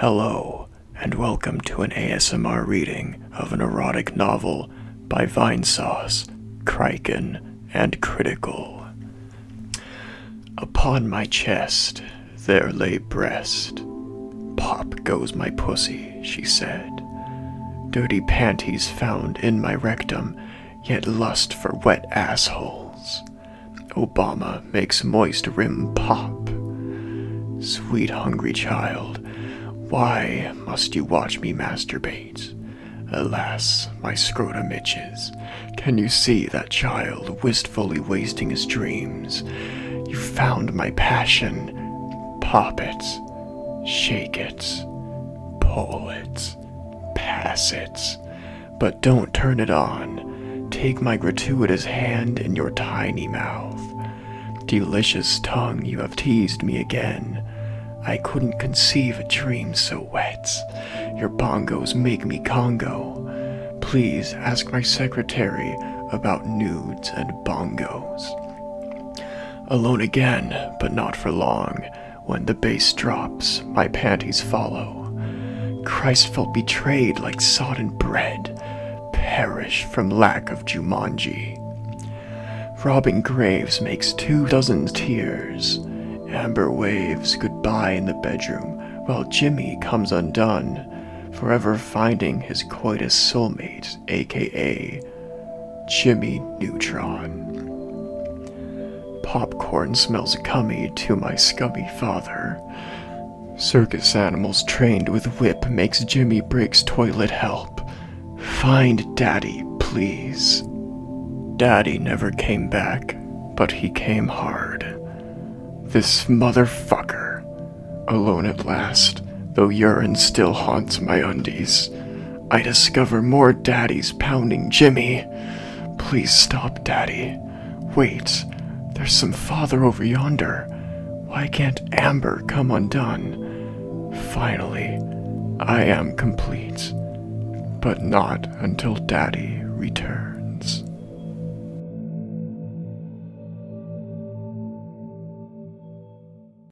Hello, and welcome to an ASMR reading of an erotic novel by Vinesauce, Criken, and Cr1TiKaL. Upon my chest there lay breast. Pop goes my pussy, she said. Dirty panties found in my rectum, yet lust for wet assholes. Obama makes moist rim pop. Sweet hungry child, why must you watch me masturbate? Alas, my scrotum itches. Can you see that child wistfully wasting his dreams? You found my passion. Pop it, shake it, pull it, pass it. But don't turn it on. Take my gratuitous hand in your tiny mouth. Delicious tongue, you have teased me again. I couldn't conceive a dream so wet. Your bongos make me Congo. Please ask my secretary about nudes and bongos. Alone again, but not for long. When the bass drops, my panties follow. Christ felt betrayed like sodden bread, perish from lack of Jumanji. Robbing graves makes two dozen tears. Amber waves goodbye in the bedroom while Jimmy comes undone, forever finding his coitus soulmate, aka Jimmy Neutron. Popcorn smells cummy to my scummy father. Circus animals trained with whip makes Jimmy Briggs toilet help. Find Daddy, please. Daddy never came back, but he came hard. This motherfucker. Alone at last, though urine still haunts my undies. I discover more daddies pounding Jimmy. Please stop, Daddy. Wait, there's some father over yonder. Why can't Amber come undone? Finally, I am complete. But not until Daddy returns.